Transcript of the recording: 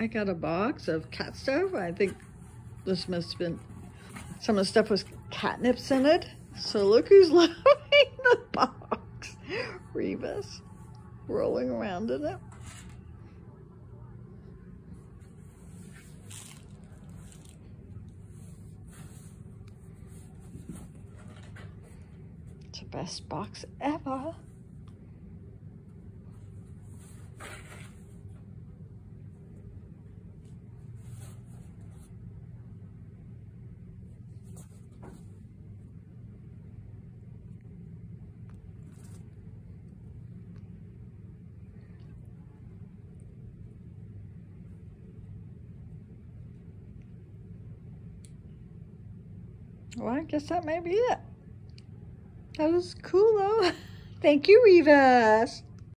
I got a box of cat stuff. I think this must have been, some of the stuff was catnip scented. So look who's loving the box. Rebus rolling around in it. It's the best box ever. Well, I guess that may be it. That was cool though. Thank you, Rebus.